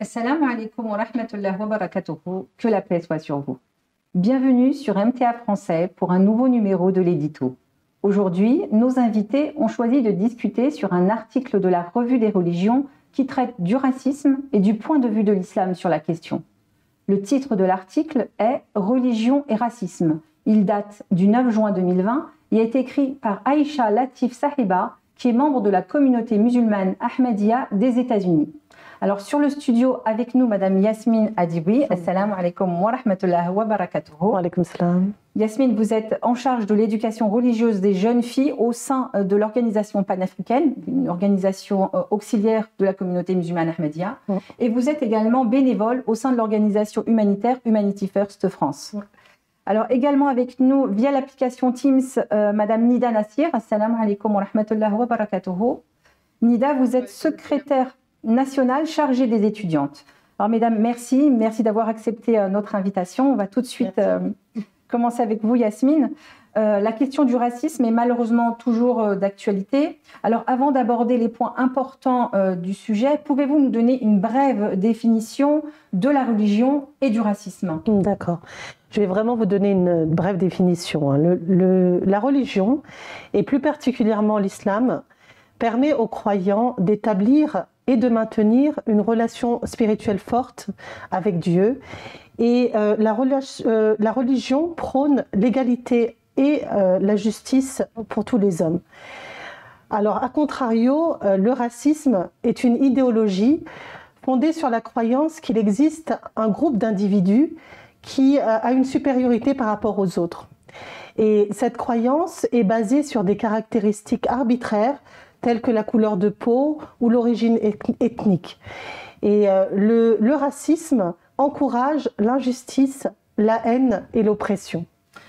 Assalamu alaikum wa rahmatullahi wa barakatuhu. Que la paix soit sur vous. Bienvenue sur MTA Français pour un nouveau numéro de l'édito. Aujourd'hui, nos invités ont choisi de discuter sur un article de la Revue des religions qui traite du racisme et du point de vue de l'islam sur la question. Le titre de l'article est Religion et racisme. Il date du 9 juin 2020 et a été écrit par Aïcha Latif Sahiba, qui est membre de la communauté musulmane Ahmadiyya des États-Unis. Alors sur le studio avec nous, Madame Yasmine Adibi. Assalamu alaikum wa rahmatullahi wa barakatuh. Wa alaikum salam. Yasmine, vous êtes en charge de l'éducation religieuse des jeunes filles au sein euh, de l'organisation panafricaine, une organisation euh, auxiliaire de la communauté musulmane Ahmadiyya. Et vous êtes également bénévole au sein de l'organisation humanitaire Humanity First France. Alors également avec nous via l'application Teams, euh, Madame Nida Nassir. Assalamu alaikum wa rahmatullahi wa barakatuh. Nida, vous êtes secrétaire nationale chargée des étudiantes. Alors, mesdames, merci. Merci d'avoir accepté euh, notre invitation. On va tout de suite euh, commencer avec vous, Yasmine. Euh, la question du racisme est malheureusement toujours d'actualité. Alors, avant d'aborder les points importants du sujet, pouvez-vous nous donner une brève définition de la religion et du racisme? D'accord. Je vais vraiment vous donner une brève définition. Hein. la religion, et plus particulièrement l'islam, permet aux croyants d'établir et de maintenir une relation spirituelle forte avec Dieu. Et euh, la, euh, la, religion prône l'égalité et euh, la justice pour tous les hommes. Alors, à contrario, le racisme est une idéologie fondée sur la croyance qu'il existe un groupe d'individus qui a une supériorité par rapport aux autres. Et cette croyance est basée sur des caractéristiques arbitraires telles que la couleur de peau ou l'origine ethnique. Et euh, le, racisme encourage l'injustice, la haine et l'oppression.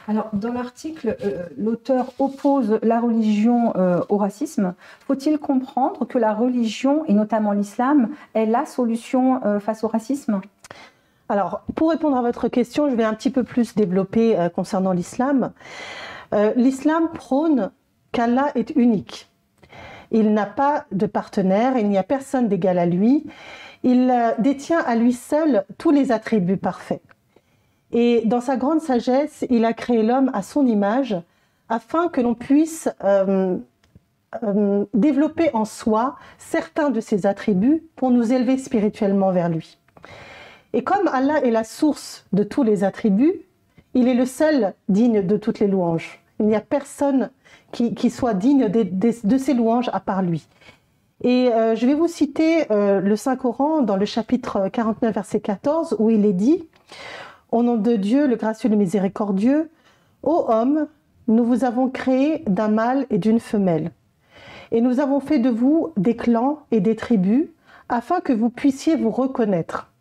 Alors, dans l'article, euh, l'auteur oppose la religion euh, au racisme. Faut-il comprendre que la religion, et notamment l'islam, est la solution face au racisme? Alors, pour répondre à votre question, je vais un petit peu plus développer concernant l'islam. l'islam prône qu'Allah est unique. Il n'a pas de partenaire, il n'y a personne d'égal à lui. Il euh, détient à lui seul tous les attributs parfaits. Et dans sa grande sagesse, il a créé l'homme à son image afin que l'on puisse euh, euh, développer en soi certains de ses attributs pour nous élever spirituellement vers lui. Et comme Allah est la source de tous les attributs, il est le seul digne de toutes les louanges. Il n'y a personne qui, soit digne de, ses louanges à part lui. Et euh, je vais vous citer euh, le Saint-Coran dans le chapitre 49, verset 14, où il est dit Au nom de Dieu, le gracieux, le miséricordieux, ô homme, nous vous avons créé d'un mâle et d'une femelle. Et nous avons fait de vous des clans et des tribus, afin que vous puissiez vous reconnaître.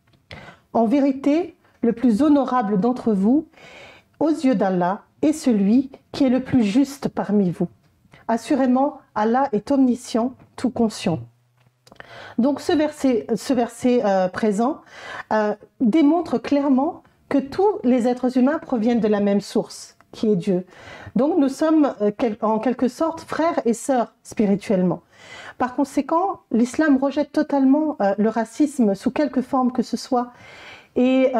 En vérité, le plus honorable d'entre vous, aux yeux d'Allah, est celui qui est le plus juste parmi vous. Assurément, Allah est omniscient, tout conscient. Donc ce verset, ce verset euh, présent euh, démontre clairement que tous les êtres humains proviennent de la même source, qui est Dieu. Donc nous sommes euh, en quelque sorte frères et sœurs spirituellement. Par conséquent, l'islam rejette totalement le racisme sous quelque forme que ce soit. Et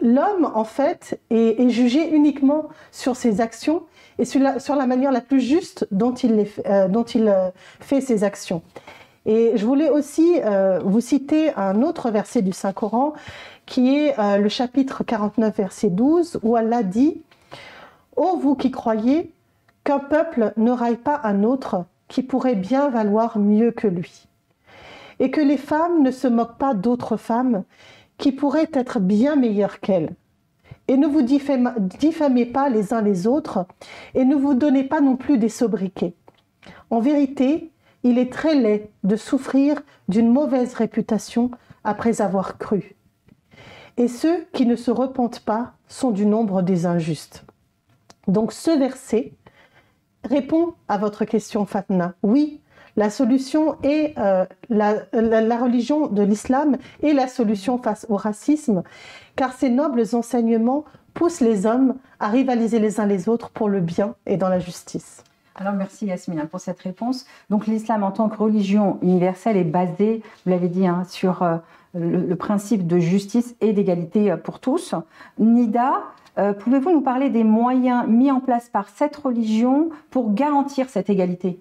l'homme, en fait, est, jugé uniquement sur ses actions et sur la, manière la plus juste dont il, euh, euh, fait ses actions. Et je voulais aussi euh, vous citer un autre verset du Saint-Coran qui est le chapitre 49, verset 12, où Allah dit Ô vous qui croyez qu'un peuple ne raille pas un autre qui pourrait bien valoir mieux que lui, et que les femmes ne se moquent pas d'autres femmes qui pourraient être bien meilleurs qu'elle. Et ne vous diffamez pas les uns les autres, et ne vous donnez pas non plus des sobriquets. En vérité, il est très laid de souffrir d'une mauvaise réputation après avoir cru. Et ceux qui ne se repentent pas sont du nombre des injustes. Donc ce verset répond à votre question, Fatna. Oui, la solution est euh, la, religion de l'islam est la solution face au racisme, car ces nobles enseignements poussent les hommes à rivaliser les uns les autres pour le bien et dans la justice. Alors merci Yasmina pour cette réponse. Donc l'islam en tant que religion universelle est basé, vous l'avez dit, hein, sur euh, le, principe de justice et d'égalité pour tous. Nida, pouvez-vous nous parler des moyens mis en place par cette religion pour garantir cette égalité?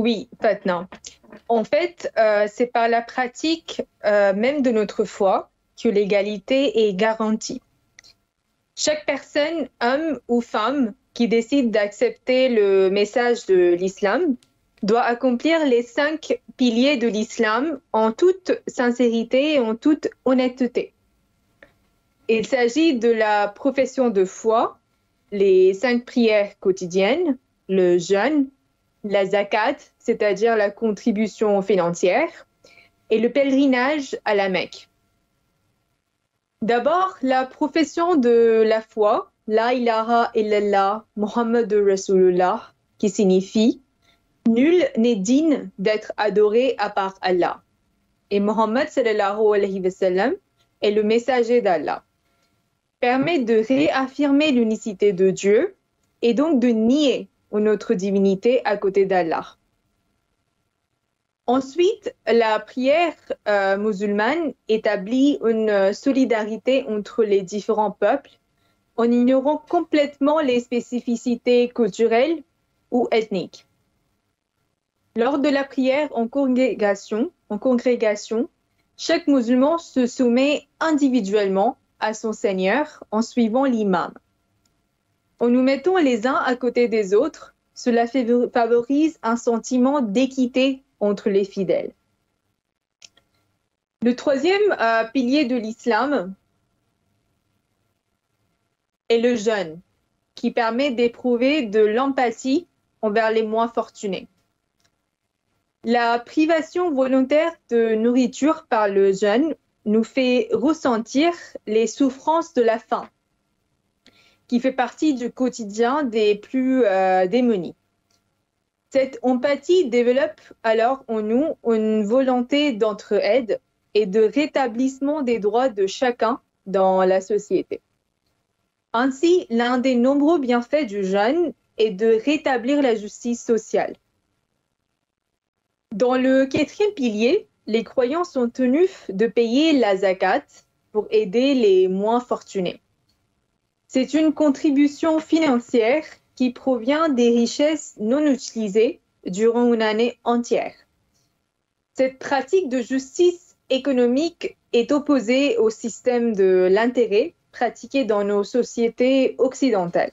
Oui, maintenant. En fait, c'est par la pratique même de notre foi que l'égalité est garantie. Chaque personne, homme ou femme, qui décide d'accepter le message de l'islam doit accomplir les cinq piliers de l'islam en toute sincérité et en toute honnêteté. Il s'agit de la profession de foi, les cinq prières quotidiennes, le jeûne, la zakat, c'est-à-dire la contribution financière, et le pèlerinage à la Mecque. D'abord, la profession de la foi, La ilaha illallah Muhammad Rasulullah, qui signifie Nul n'est digne d'être adoré à part Allah. Et Muhammad sallallahu alayhi wa sallam est le messager d'Allah. Permet de réaffirmer l'unicité de Dieu et donc de nier une autre divinité à côté d'Allah. Ensuite, la prière euh, musulmane établit une solidarité entre les différents peuples en ignorant complètement les spécificités culturelles ou ethniques. Lors de la prière en congrégation, en congrégation, chaque musulman se soumet individuellement à son Seigneur en suivant l'imam. En nous mettant les uns à côté des autres, cela favorise un sentiment d'équité entre les fidèles. Le troisième euh, pilier de l'islam est le jeûne, qui permet d'éprouver de l'empathie envers les moins fortunés. La privation volontaire de nourriture par le jeûne nous fait ressentir les souffrances de la faim, qui fait partie du quotidien des plus euh, démunis. Cette empathie développe alors en nous une volonté d'entraide et de rétablissement des droits de chacun dans la société. Ainsi, l'un des nombreux bienfaits du jeûne est de rétablir la justice sociale. Dans le quatrième pilier, les croyants sont tenus de payer la zakat pour aider les moins fortunés. C'est une contribution financière qui provient des richesses non utilisées durant une année entière. Cette pratique de justice économique est opposée au système de l'intérêt pratiqué dans nos sociétés occidentales.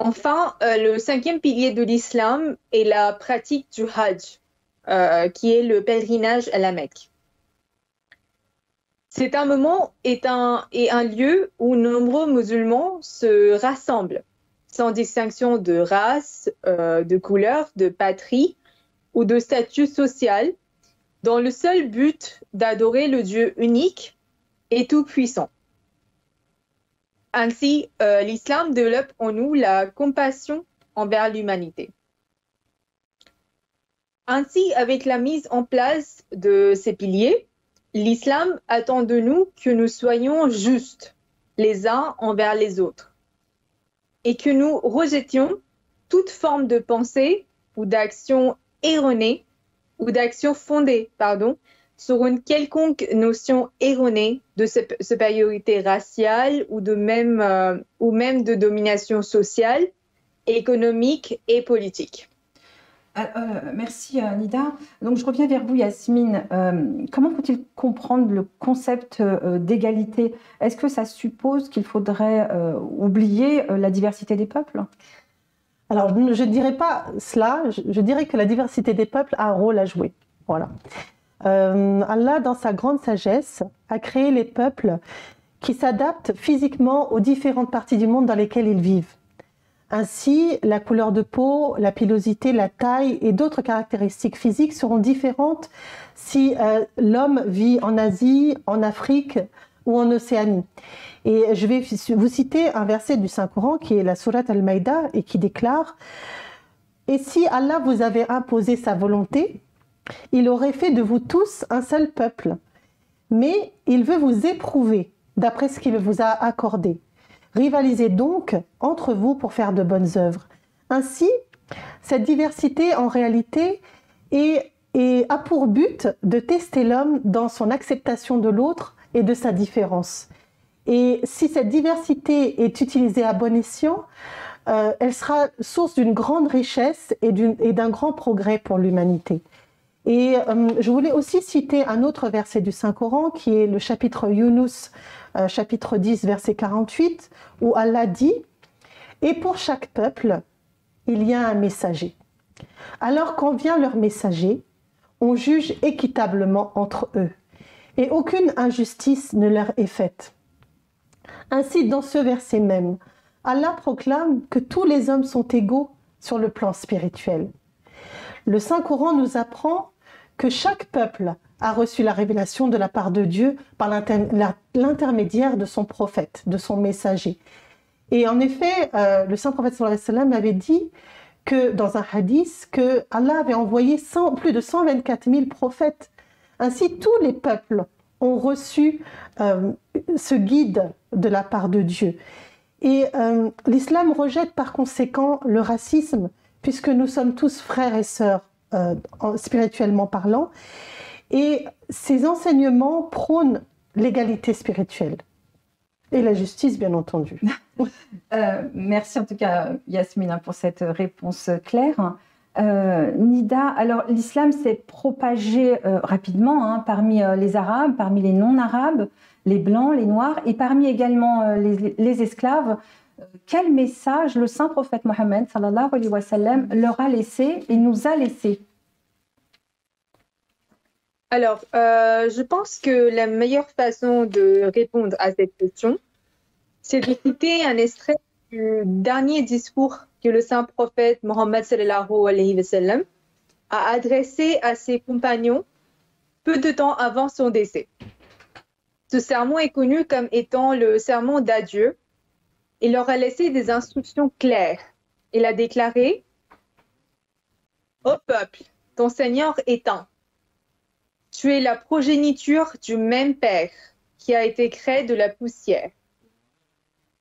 Enfin, euh, le cinquième pilier de l'islam est la pratique du Hajj, euh, qui est le pèlerinage à la Mecque. C'est un moment et un, lieu où nombreux musulmans se rassemblent sans distinction de race, euh, de couleur, de patrie ou de statut social, dans le seul but d'adorer le Dieu unique et tout-puissant. Ainsi, euh, l'islam développe en nous la compassion envers l'humanité. Ainsi, avec la mise en place de ces piliers, l'islam attend de nous que nous soyons justes les uns envers les autres et que nous rejetions toute forme de pensée ou d'action erronée ou d'action fondée, pardon, sur une quelconque notion erronée de supériorité raciale ou, de même, euh, ou même de domination sociale, économique et politique. Ah, euh, merci euh, Nida. Donc je reviens vers vous Yasmine. Euh, comment faut-il comprendre le concept d'égalité? Est-ce que ça suppose qu'il faudrait oublier la diversité des peuples? Alors je ne dirais pas cela, je, dirais que la diversité des peuples a un rôle à jouer. Voilà. Allah, dans sa grande sagesse, a créé les peuples qui s'adaptent physiquement aux différentes parties du monde dans lesquelles ils vivent. Ainsi, la couleur de peau, la pilosité, la taille et d'autres caractéristiques physiques seront différentes si euh, l'homme vit en Asie, en Afrique ou en Océanie. Et je vais vous citer un verset du Saint-Coran qui est la Sourate Al-Maïda et qui déclare Et si Allah vous avait imposé sa volonté, il aurait fait de vous tous un seul peuple. Mais il veut vous éprouver d'après ce qu'il vous a accordé. Rivalisez donc entre vous pour faire de bonnes œuvres. Ainsi, cette diversité en réalité est a pour but de tester l'homme dans son acceptation de l'autre et de sa différence. Et si cette diversité est utilisée à bon escient, euh, elle sera source d'une grande richesse et d'un grand progrès pour l'humanité. Et euh, je voulais aussi citer un autre verset du Saint-Coran qui est le chapitre Yunus, euh, chapitre 10, verset 48, où Allah dit Et pour chaque peuple, il y a un messager. Alors quand vient leur messager, on juge équitablement entre eux, et aucune injustice ne leur est faite. Ainsi, dans ce verset même, Allah proclame que tous les hommes sont égaux sur le plan spirituel. Le Saint-Coran nous apprend que chaque peuple a reçu la révélation de la part de Dieu par l'intermédiaire de son prophète, de son messager. Et en effet, euh, le saint prophète avait dit que dans un hadith que Allah avait envoyé plus de 124 000 prophètes. Ainsi, tous les peuples ont reçu euh, ce guide de la part de Dieu. Et euh, l'islam rejette par conséquent le racisme, puisque nous sommes tous frères et sœurs spirituellement parlant. Et ces enseignements prônent l'égalité spirituelle et la justice, bien entendu. Euh, merci en tout cas, Yasmine, hein, pour cette réponse claire. Euh, Nida, alors l'islam s'est propagé rapidement hein, parmi les Arabes, parmi les non-Arabes, les Blancs, les Noirs, et parmi également les, esclaves. Quel message le saint prophète Mohammed leur a laissé et nous a laissé? Alors, euh, je pense que la meilleure façon de répondre à cette question, c'est de citer un extrait du dernier discours que le saint prophète Mohammed alayhi wa sallam a adressé à ses compagnons peu de temps avant son décès. Ce sermon est connu comme étant le sermon d'adieu. Il leur a laissé des instructions claires. Il a déclaré Au peuple, ton Seigneur est un. Tu es la progéniture du même Père qui a été créé de la poussière.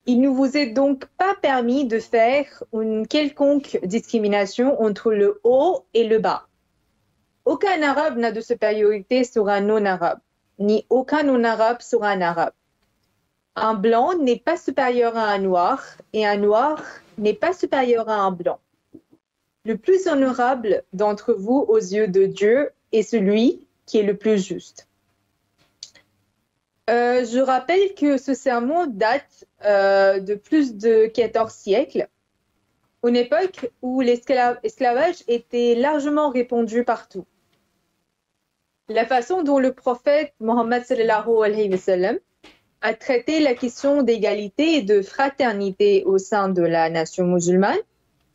Il ne vous est donc pas permis de faire une quelconque discrimination entre le haut et le bas. Aucun arabe n'a de supériorité sur un non-arabe, ni aucun non-arabe sur un arabe. Un blanc n'est pas supérieur à un noir et un noir n'est pas supérieur à un blanc. Le plus honorable d'entre vous aux yeux de Dieu est celui qui est le plus juste. Euh, je rappelle que ce sermon date euh, de plus de 14 siècles, une époque où l'esclavage était largement répandu partout. La façon dont le prophète Mohammed a traité la question d'égalité et de fraternité au sein de la nation musulmane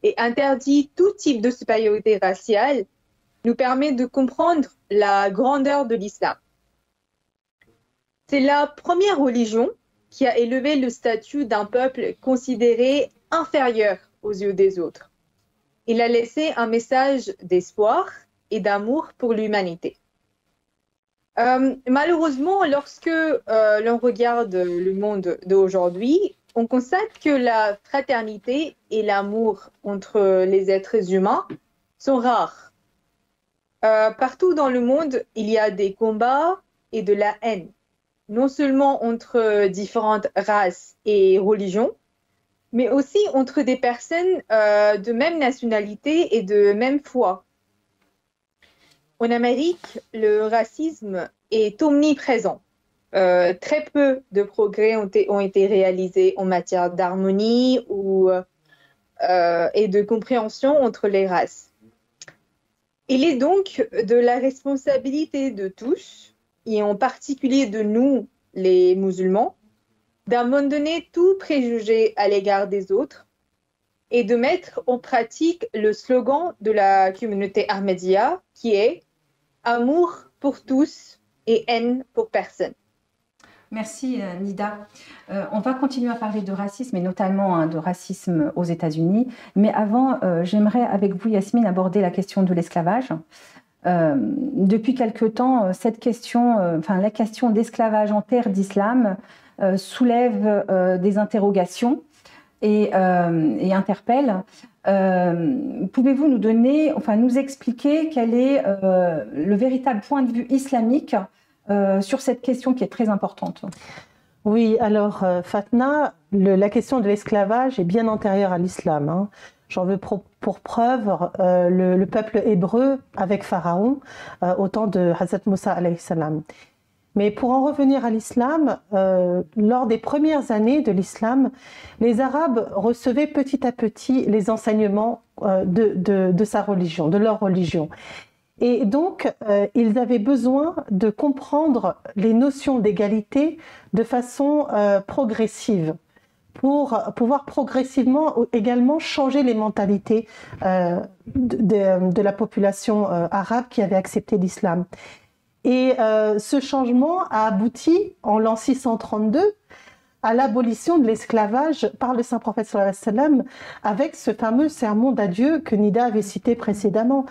et interdit tout type de supériorité raciale nous permet de comprendre la grandeur de l'islam. C'est la première religion qui a élevé le statut d'un peuple considéré inférieur aux yeux des autres. Il a laissé un message d'espoir et d'amour pour l'humanité. Euh, malheureusement, lorsque euh, l'on regarde le monde d'aujourd'hui, on constate que la fraternité et l'amour entre les êtres humains sont rares euh, partout dans le monde, il y a des combats et de la haine, non seulement entre différentes races et religions, mais aussi entre des personnes euh, de même nationalité et de même foi. En Amérique, le racisme est omniprésent. Euh, très peu de progrès ont, ont, été réalisés en matière d'harmonie et de compréhension entre les races. Il est donc de la responsabilité de tous, et en particulier de nous, les musulmans, d'abandonner tout préjugé à l'égard des autres et de mettre en pratique le slogan de la communauté Ahmadiyya qui est Amour pour tous et haine pour personne. Merci euh, Nida. Euh, on va continuer à parler de racisme et notamment hein, de racisme aux États-Unis. Mais avant, euh, j'aimerais avec vous, Yasmine, aborder la question de l'esclavage. depuis quelque temps, cette question, enfin la question d'esclavage en terre d'islam soulève des interrogations. et, interpelle. Pouvez-vous nous donner, enfin nous expliquer quel est le véritable point de vue islamique sur cette question qui est très importante oui, alors Fatna, la question de l'esclavage est bien antérieure à l'islam. Hein. J'en veux pour, preuve euh, le, peuple hébreu avec Pharaon euh, au temps de Hazrat Moussa salam. Mais pour en revenir à l'islam, euh, lors des premières années de l'islam, les Arabes recevaient petit à petit les enseignements de, sa religion, de leur religion. Et donc, ils avaient besoin de comprendre les notions d'égalité de façon progressive pour pouvoir progressivement également changer les mentalités euh, de, la population euh, arabe qui avait accepté l'islam. Et euh, ce changement a abouti en l'an 632 à l'abolition de l'esclavage par le saint prophète sallam avec ce fameux sermon d'adieu que Nida avait cité précédemment.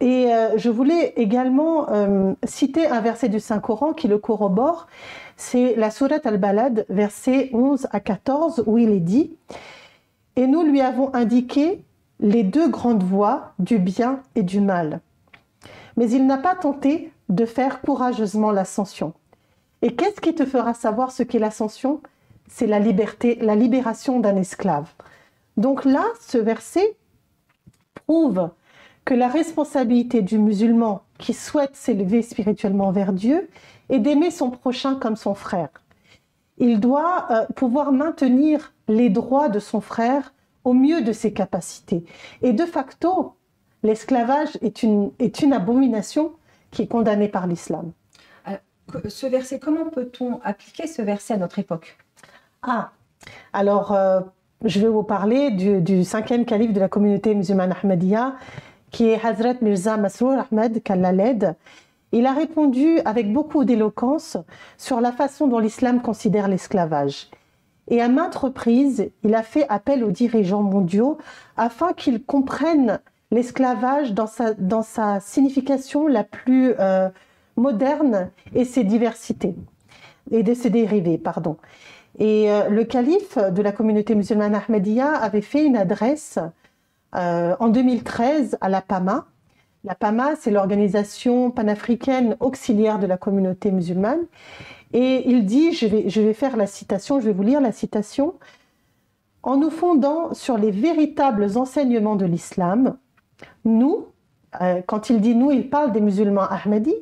Et je voulais également citer un verset du Saint-Coran qui le corrobore c'est la sourate al-Balad, versets 11 à 14, où il est dit Et nous lui avons indiqué les deux grandes voies du bien et du mal. Mais il n'a pas tenté de faire courageusement l'ascension. Et qu'est-ce qui te fera savoir ce qu'est l'ascension? C'est la liberté, la libération d'un esclave. Donc là, ce verset prouve que la responsabilité du musulman qui souhaite s'élever spirituellement vers Dieu et d'aimer son prochain comme son frère. Il doit euh, pouvoir maintenir les droits de son frère au mieux de ses capacités. Et de facto, l'esclavage est une, est une abomination qui est condamnée par l'islam. Euh, ce verset, comment peut-on appliquer ce verset à notre époque? Ah, alors euh, je vais vous parler du, cinquième calife de la communauté musulmane Ahmadiyya, qui est Hazrat Mirza Masrour Ahmed Kallaled, il a répondu avec beaucoup d'éloquence sur la façon dont l'islam considère l'esclavage. Et à maintes reprises, il a fait appel aux dirigeants mondiaux afin qu'ils comprennent l'esclavage dans sa, dans sa signification la plus euh, moderne et ses diversités, et de ses dérivés, pardon. Et euh, le calife de la communauté musulmane Ahmadiyya avait fait une adresse en 2013 à la PAMA, la PAMA, c'est l'organisation panafricaine auxiliaire de la communauté musulmane. Et il dit, je vais, je vais faire la citation, je vais vous lire la citation, en nous fondant sur les véritables enseignements de l'islam, nous, euh, quand il dit nous, il parle des musulmans ahmadis,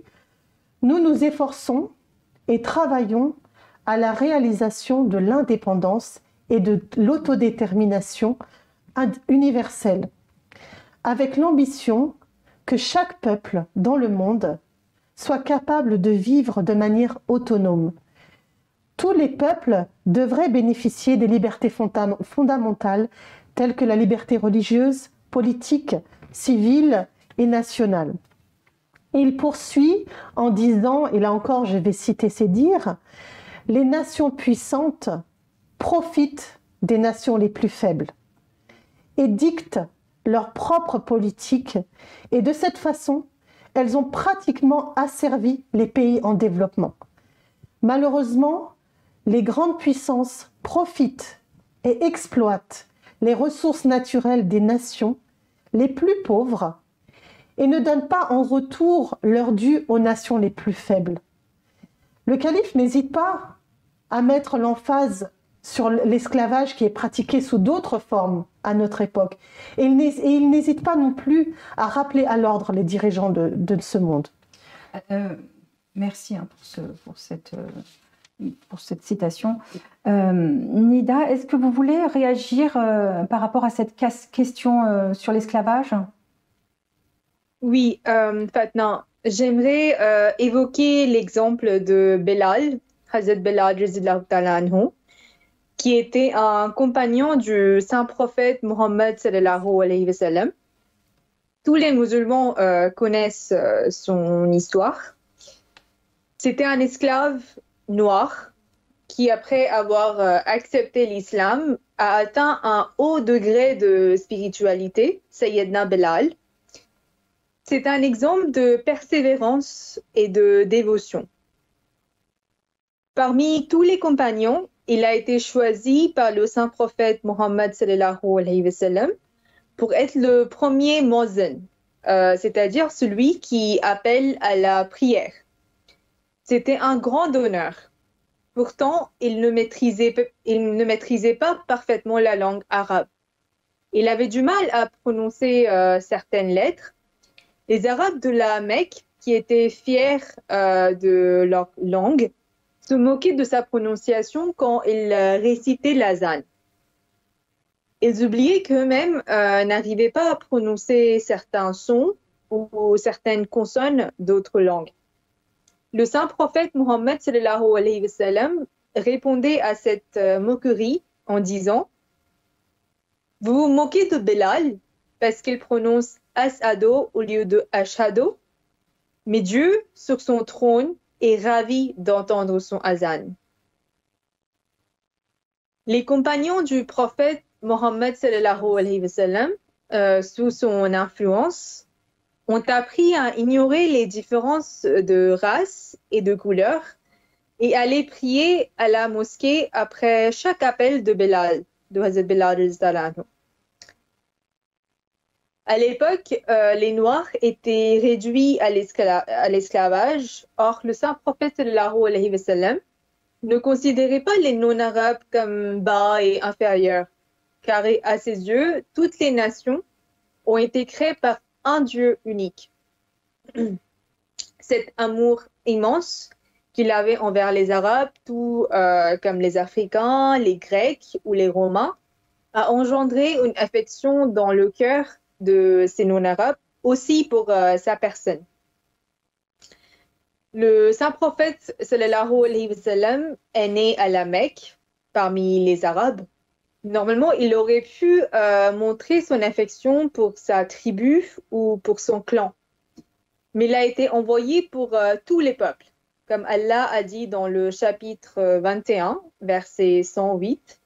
nous nous efforçons et travaillons à la réalisation de l'indépendance et de l'autodétermination universelle, avec l'ambition que chaque peuple dans le monde soit capable de vivre de manière autonome. Tous les peuples devraient bénéficier des libertés fondamentales telles que la liberté religieuse, politique, civile et nationale. il poursuit en disant, et là encore je vais citer ses dires, les nations puissantes profitent des nations les plus faibles et dictent leur propre politique et de cette façon, elles ont pratiquement asservi les pays en développement. Malheureusement, les grandes puissances profitent et exploitent les ressources naturelles des nations les plus pauvres et ne donnent pas en retour leur dû aux nations les plus faibles. Le calife n'hésite pas à mettre l'emphase sur l'esclavage qui est pratiqué sous d'autres formes à notre époque. Et il n'hésite pas non plus à rappeler à l'ordre les dirigeants de, ce monde. Euh, euh, merci hein, pour, cette, euh, pour, cette, citation. Nida, est-ce que vous voulez réagir par rapport à cette question sur l'esclavage? Oui, maintenant, j'aimerais évoquer l'exemple de Belal, Hazrat Belal, anhu qui était un compagnon du saint prophète Mohammed sallallahu alayhi wa sallam. Tous les musulmans euh, connaissent euh, son histoire. C'était un esclave noir qui, après avoir euh, accepté l'islam, a atteint un haut degré de spiritualité, Sayyidna Belal. C'est un exemple de persévérance et de dévotion. Parmi tous les compagnons, il a été choisi par le saint prophète Mohammed pour être le premier muezzin, euh, c'est-à-dire celui qui appelle à la prière. C'était un grand honneur. Pourtant, il ne, maîtrisait, il ne maîtrisait pas parfaitement la langue arabe. Il avait du mal à prononcer euh, certaines lettres. Les Arabes de la Mecque, qui étaient fiers euh, de leur langue, se moquaient de sa prononciation quand il euh, récitait l'azan. Ils oubliaient qu'eux-mêmes euh, n'arrivaient pas à prononcer certains sons ou certaines consonnes d'autres langues. Le saint prophète Mohammed répondait à cette euh, moquerie en disant Vous vous moquez de Belal parce qu'il prononce Asado au lieu de Ashado, mais Dieu, sur son trône, est ravi d'entendre son azan. Les compagnons du prophète Mohammed euh, sous son influence, ont appris à ignorer les différences de race et de couleur et aller prier à la mosquée après chaque appel de Bilal, de Hazrat. À l'époque, euh, les Noirs étaient réduits à l'escla- à l'esclavage. Or, le saint prophète sallallahu alayhi wa sallam ne considérait pas les non-arabes comme bas et inférieurs, car à ses yeux, toutes les nations ont été créées par un Dieu unique. Cet amour immense qu'il avait envers les Arabes, tout euh, comme les Africains, les Grecs ou les Romains, a engendré une affection dans le cœur de ces non-arabes, aussi pour euh, sa personne. Le saint prophète sallallahu alayhi wa est né à la Mecque parmi les Arabes. Normalement, il aurait pu euh, montrer son affection pour sa tribu ou pour son clan. Mais il a été envoyé pour euh, tous les peuples. Comme Allah a dit dans le chapitre 21, verset 108.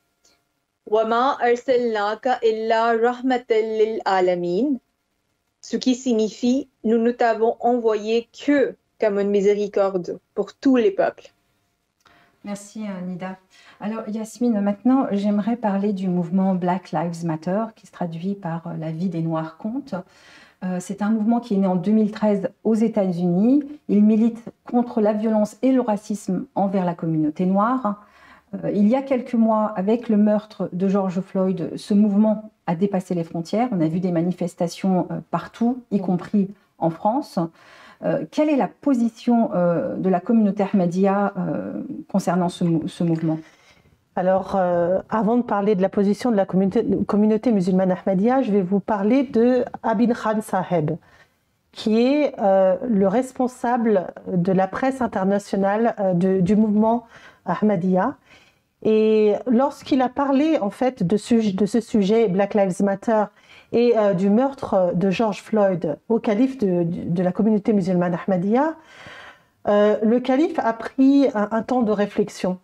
Ce qui signifie, nous ne t'avons envoyé que comme une miséricorde pour tous les peuples. Merci euh, Nida. Alors Yasmine, maintenant j'aimerais parler du mouvement Black Lives Matter qui se traduit par euh, la vie des Noirs compte. Euh, c'est un mouvement qui est né en 2013 aux États-Unis. Il milite contre la violence et le racisme envers la communauté noire. Euh, il y a quelques mois, avec le meurtre de George Floyd, ce mouvement a dépassé les frontières. On a vu des manifestations euh, partout, y compris en France. Euh, quelle est la position de la communauté Ahmadiyya concernant ce, mou- ce mouvement? Alors, avant de parler de la position de la communauté, musulmane Ahmadiyya, je vais vous parler de Abid Khan Saheb, qui est le responsable de la presse internationale du mouvement Ahmadiyya. Et lorsqu'il a parlé en fait de, ce- sujet Black Lives Matter et euh, du meurtre de George Floyd au calife de, la communauté musulmane Ahmadiyya, euh, le calife a pris un- un temps de réflexion.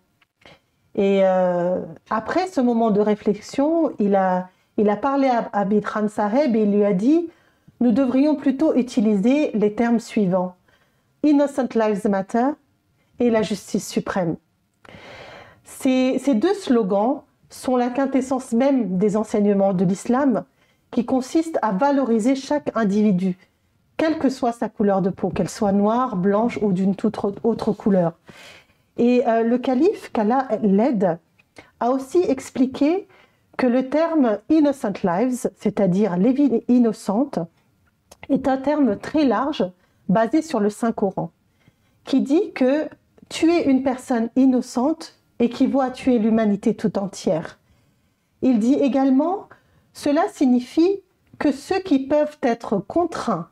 Et euh, après ce moment de réflexion, il a, il a parlé à Abid Khan Saheb et il lui a dit Nous devrions plutôt utiliser les termes suivants Innocent Lives Matter et la justice suprême. Ces, deux slogans sont la quintessence même des enseignements de l'islam qui consiste à valoriser chaque individu, quelle que soit sa couleur de peau, qu'elle soit noire, blanche ou d'une toute autre couleur. Et euh, le calife, qu'Allah l'aide, a aussi expliqué que le terme innocent lives, c'est-à-dire les vies innocentes, est un terme très large basé sur le Saint-Coran, qui dit que tuer une personne innocente équivaut à tuer l'humanité tout entière. Il dit également, cela signifie que ceux qui peuvent être contraints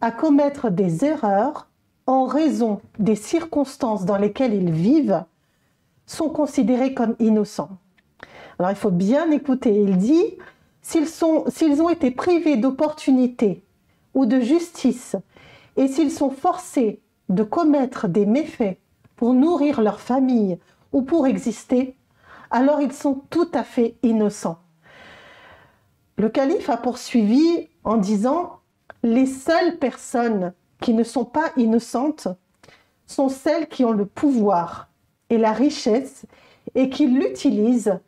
à commettre des erreurs en raison des circonstances dans lesquelles ils vivent sont considérés comme innocents. Alors il faut bien écouter. Il dit, s'ils, s'ils ont été privés d'opportunités ou de justice et s'ils sont forcés de commettre des méfaits pour nourrir leur famille ou pour exister, alors ils sont tout à fait innocents. Le calife a poursuivi en disant les seules personnes qui ne sont pas innocentes sont celles qui ont le pouvoir et la richesse et qui l'utilisent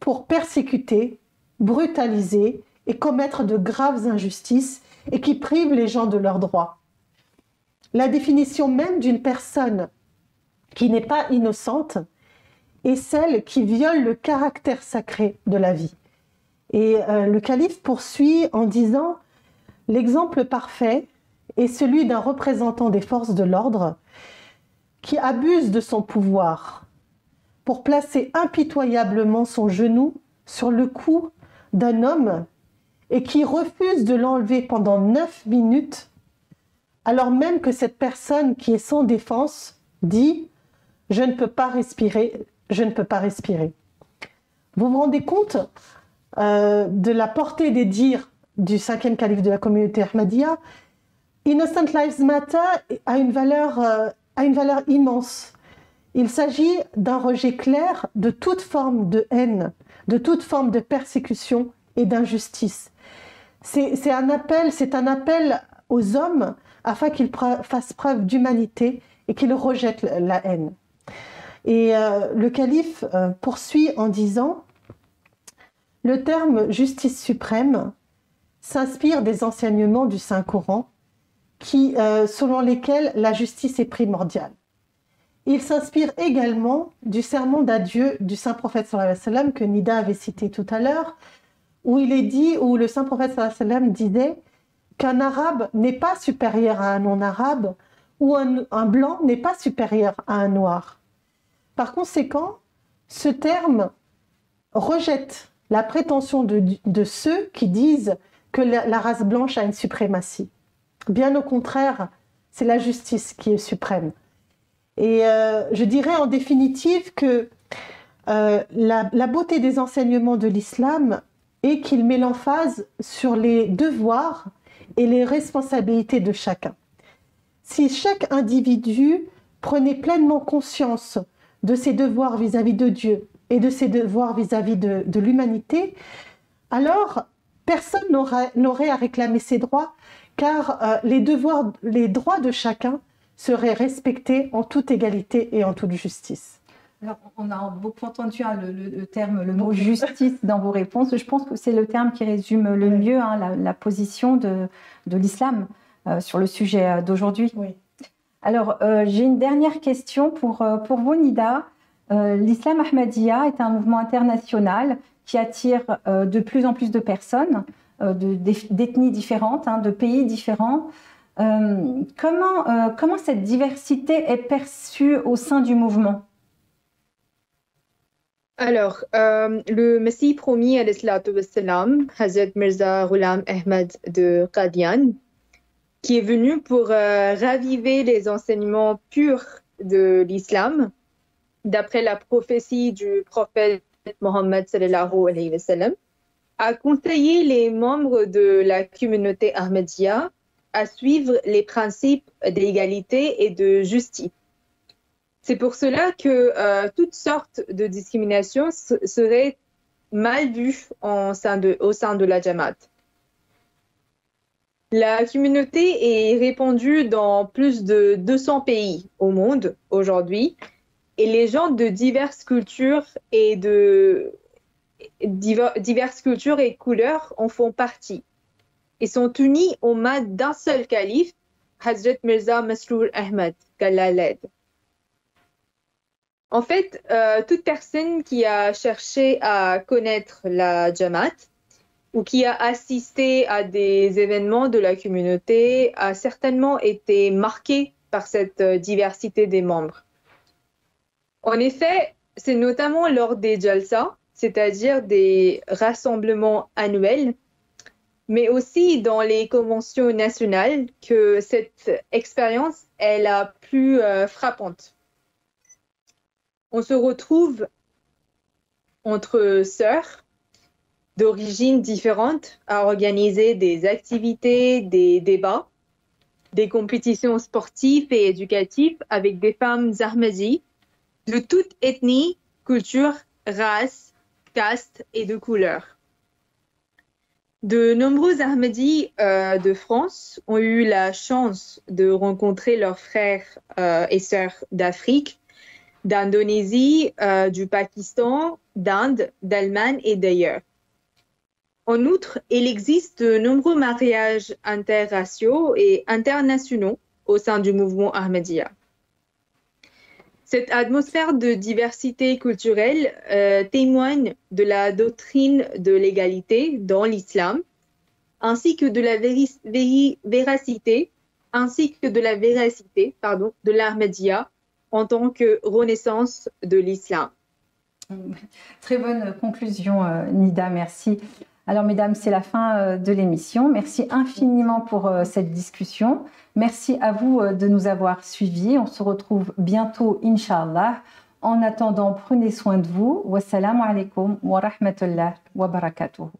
pour persécuter, brutaliser et commettre de graves injustices et qui privent les gens de leurs droits. La définition même d'une personne qui n'est pas innocente est celle qui viole le caractère sacré de la vie. Et euh, le calife poursuit en disant L'exemple parfait est celui d'un représentant des forces de l'ordre qui abuse de son pouvoir pour placer impitoyablement son genou sur le cou d'un homme et qui refuse de l'enlever pendant neuf minutes, alors même que cette personne qui est sans défense dit ⁇ Je ne peux pas respirer, je ne peux pas respirer ⁇ Vous vous rendez compte euh, de la portée des dires du cinquième calife de la communauté Ahmadiyya? Innocent Lives Matter a une valeur, euh, a valeur immense. Il s'agit d'un rejet clair de toute forme de haine, de toute forme de persécution et d'injustice. C'est un c'est un appel aux hommes afin qu'ils fassent preuve d'humanité et qu'ils rejettent la haine. Et euh, le calife euh, poursuit en disant Le terme justice suprême s'inspire des enseignements du Saint-Coran, euh, selon lesquels la justice est primordiale. Il s'inspire également du sermon d'adieu du saint prophète que Nida avait cité tout à l'heure, où il est dit, où le saint prophète sallam disait qu'un arabe n'est pas supérieur à un non-arabe ou un, blanc n'est pas supérieur à un noir. Par conséquent, ce terme rejette la prétention de, ceux qui disent que la race blanche a une suprématie. Bien au contraire, c'est la justice qui est suprême. Et euh, je dirais en définitive que euh, la, beauté des enseignements de l'islam est qu'il met l'emphase sur les devoirs et les responsabilités de chacun. Si chaque individu prenait pleinement conscience de ses devoirs vis-à-vis de Dieu et de ses devoirs vis-à-vis de, de l'humanité, alors personne n'aurait à réclamer ses droits, car euh, les, devoirs, les droits de chacun seraient respectés en toute égalité et en toute justice. Alors, on a beaucoup entendu hein, le, terme, le mot justice dans vos réponses. Je pense que c'est le terme qui résume le mieux hein, la, position de, de l'islam euh, sur le sujet euh, d'aujourd'hui. Oui. Alors, euh, j'ai une dernière question pour, pour vous, Nida. L'islam Ahmadiyya est un mouvement international qui attire de plus en plus de personnes d'ethnies différentes, hein, de pays différents. Euh, comment, euh, comment cette diversité est perçue au sein du mouvement? Alors, euh, le Messie promis à l'islam, Hazrat Mirza Ghulam Ahmad de Qadian, qui est venu pour raviver les enseignements purs de l'islam, d'après la prophétie du prophète Mohammed sallallahu alayhi wa sallam, a conseillé les membres de la communauté Ahmadiyya à suivre les principes d'égalité et de justice. C'est pour cela que euh, toutes sortes de discriminations seraient mal vues au sein de la Jamaat. La communauté est répandue dans plus de 200 pays au monde aujourd'hui. Et les gens de diverses cultures et de diverses cultures et couleurs en font partie. Et sont unis au main d'un seul calife, Hazrat Mirza Masroor Ahmad, qu'Allah En fait, euh, toute personne qui a cherché à connaître la Jamaat ou qui a assisté à des événements de la communauté a certainement été marquée par cette euh, diversité des membres. En effet, c'est notamment lors des jalsa, c'est-à-dire des rassemblements annuels, mais aussi dans les conventions nationales que cette expérience est la plus euh, frappante. On se retrouve entre sœurs d'origines différentes à organiser des activités, des débats, des compétitions sportives et éducatives avec des femmes ahmadis de toute ethnie, culture, race, caste et de couleur. De nombreux Ahmadis euh, de France ont eu la chance de rencontrer leurs frères euh, et sœurs d'Afrique, d'Indonésie, euh, du Pakistan, d'Inde, d'Allemagne et d'ailleurs. En outre, il existe de nombreux mariages interraciaux et internationaux au sein du mouvement Ahmadiyya. Cette atmosphère de diversité culturelle euh, témoigne de la doctrine de l'égalité dans l'islam, ainsi que de la véracité, ainsi que de la véracité, pardon, de l'Ahmadiyya en tant que renaissance de l'islam. Très bonne conclusion, euh, Nida, merci. Alors, mesdames, c'est la fin euh, de l'émission. Merci infiniment pour euh, cette discussion. Merci à vous de nous avoir suivis. On se retrouve bientôt, Inch'Allah. En attendant, prenez soin de vous. Wassalamu alaikum wa rahmatullah wa barakatuh.